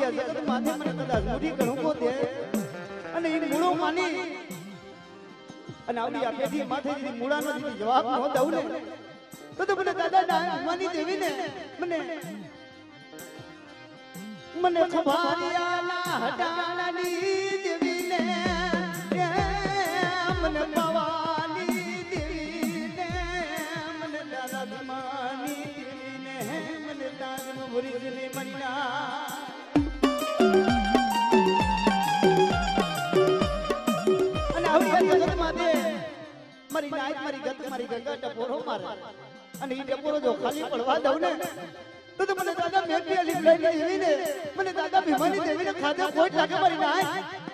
આ જગત માથે મને કદાચ મૂડી કણકો દે અને એ મૂળો માની અને આવડી આ પેઢી માથે જે મૂળાનો જે જવાબ ન દઉં ને. તો તો મને દાદા ના માની દેવી ને. મને મને ખબારિયાના હટાણાની દેવી ને મને અને ઈ જો ખાલી પડવા દઉં ને, તો તો મને દાદા મેં અલી લઈને એવી ને. મને દાદા ભીમાની દેવીને ખાધા કોઈ લાગે મારી નાયક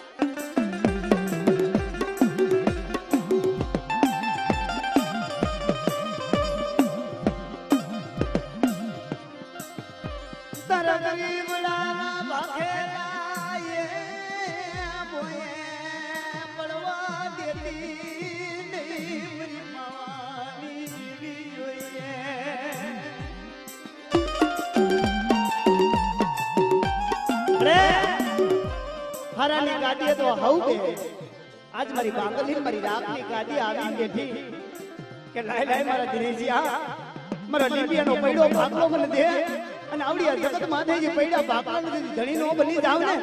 હારાની ગાડીએ તો હવ બે આજ મારી બાંગલી મારી રાતની ગાડી આવી બેઠી કે લાય લાય મારા દિનેશિયા મારા લીબિયાનો પૈડો ભાગલો મને દે. અને આવડી આ જગત માથે જે પૈડા ભાગલા મને ધણી નો બની જાવ ને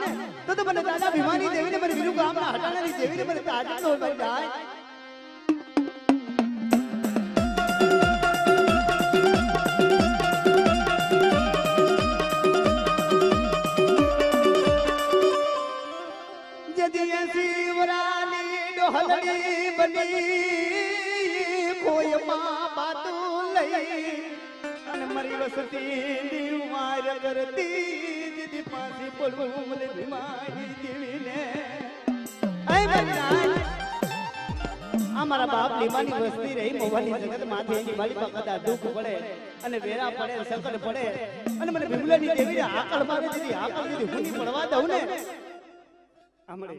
તો તો મને દાદા ભીમાની દેવીને મને વિરુ ગામના હટાણાની દેવીને મને તાજત નો બની જાય બની કોઈ માં બાતું લઈ અને મારી વસતી દીવાર કરતી દીદી પાસે મને ભીમાઈ દેવીને આય મારી નાય. આ મારા બાપ લીમાની વસ્તી રહી મોવાની જગત માથે એની પર કદાચ દુઃખ પડે અને વેરા પડે, સંકટ પડે અને મને ભીમલાની દેવીને આકળ મારે દીધી, આકળ દીધી, હું પડવા દઉં ને આમળે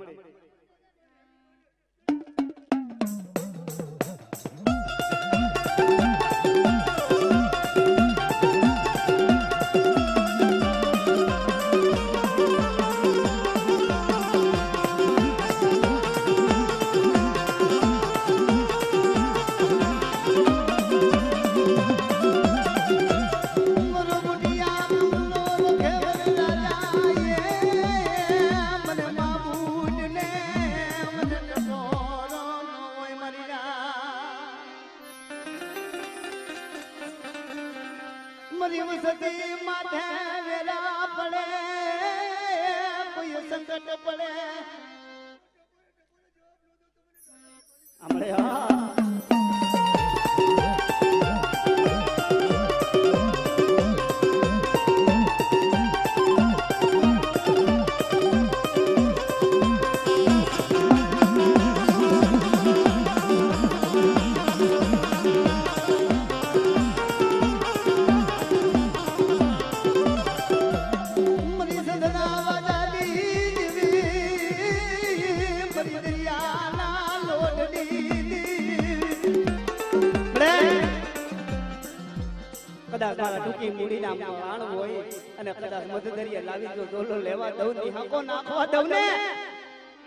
કદાચ ટૂંકી મૂડીના પ્રાણ હોય અને કદાચ મધદરિયે લાવી જો ડોલો લેવા દઉં ની હાકો નાખવા દઉં ને.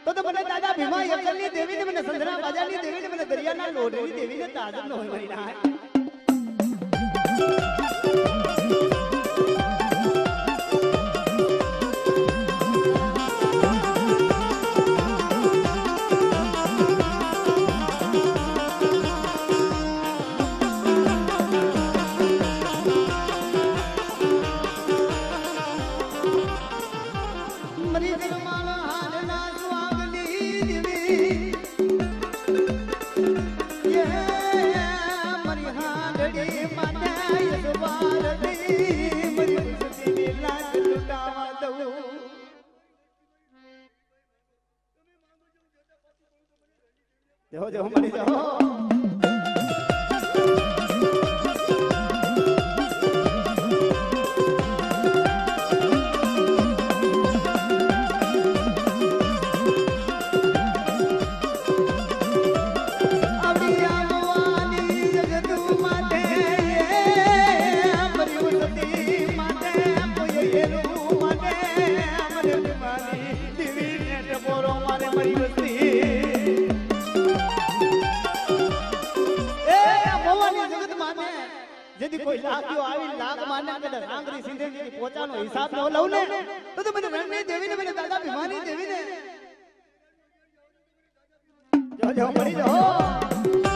તો તો મને દાદા ભીમા યકલની દેવીને મને સંધરા બાજાની દેવીને મને દરિયાના લોઢની દેવી ને તાજબ ન હોય મારી નાય જો જો મરી જાઓ આવડી માને જેથી કોઈ લાગ્યો આવી લાગ માને કદાચ સાંભળી સીધે જેથી પોતાનો હિસાબ ન લઉં ને તો તો મને રણની દેવીને મને દાદા ભીમાની દેવીને? જો જો મરી જાઓ.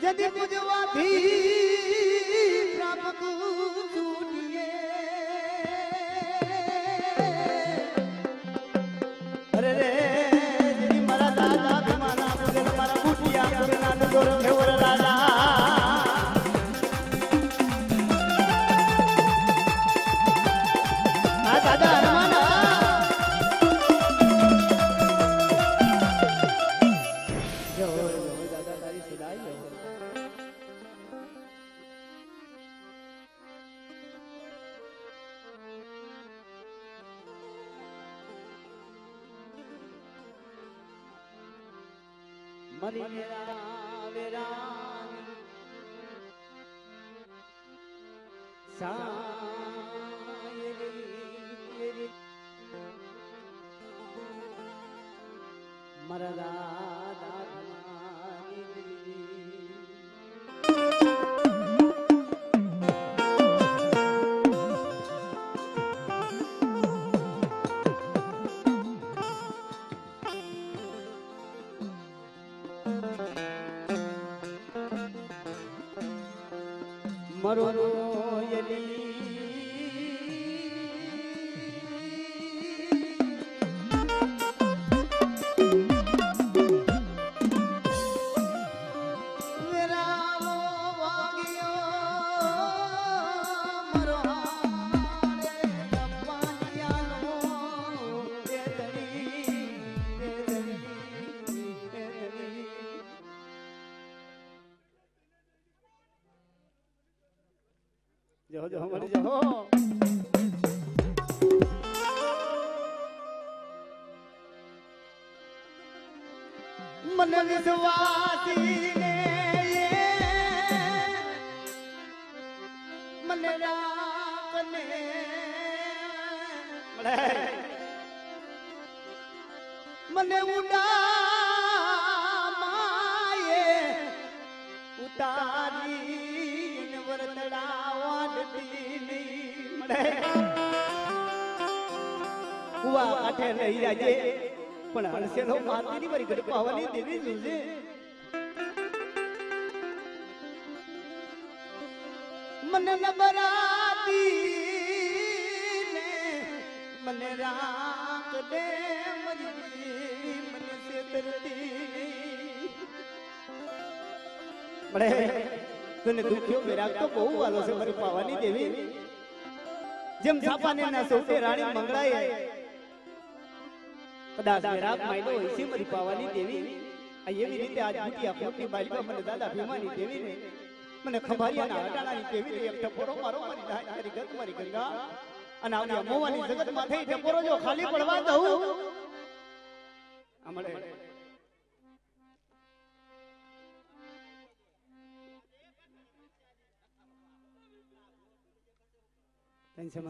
જદી પૂજવાથી મરી વેરા વેરાની સાયરી મારા મરો જો મને વિશ્વાસી ને મન રાખને. મને ઉડા માયે ઉતારી વરતડા વાડતી મળે કુવા કાંઠે રહી જાજે. પણ હણસેલો મારતી ની મારી ગડપા હવાની દેવી જોજે. મને નબરાતી ને મને રાખ દે મરી મને સેતરતી મળે તને દુખ્યો વિરાગ તો બહુ વાલો છે મારી પાવાની દેવી. જેમ છાપાને ના સૌતે રાણી મંગળાએ કદાચ માયલો હોય છે મારી પાવાની દેવી. આ એવી રીતે આજ મૂકી ખોટી બાલિકા મને દાદા ભીમાની દેવી ને મને ખંભારિયાના અટાણાની દેવી ને એક ટપોરો મારો, મારી દાઈ મારી ગત મારી ગંગા. અને આવડી મોવાની જગતમાં થઈ ટપોરો જો ખાલી પડવા દઉં. આ મળે. ટેન્શન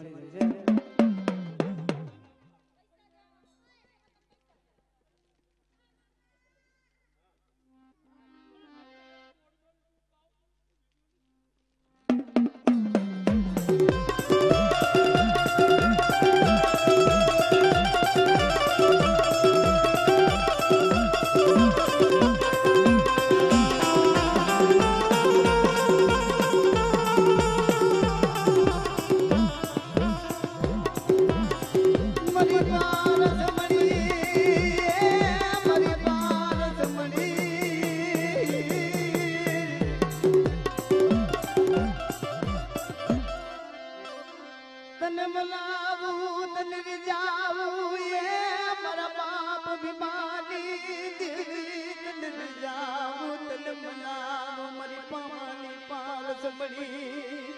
કમળી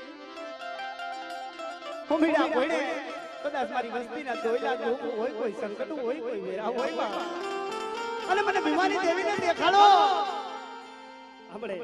ઉમીડા ભણે. કદાચ મારી વસ્તીના હોય, કોઈ સંકટ હોય, કોઈ વેરા હોય બા મને બીમારી દેવીને દેખાડો. આપણે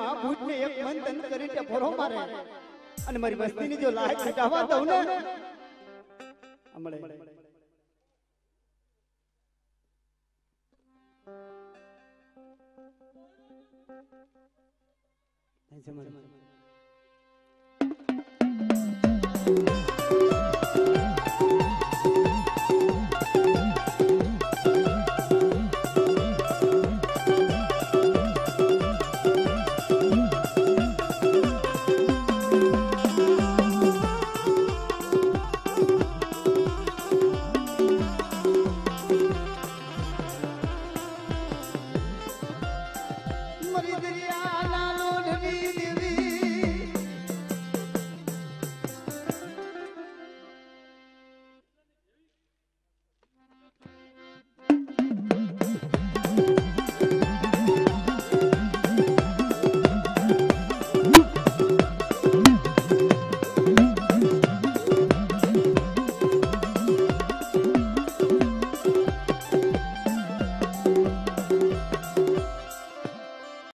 મને મહાભૂતને એક મંથન કરી ટપોરો મારે. અને મારી વસ્તીની જો લાય છટાવા દઉં ને હમણે. મરી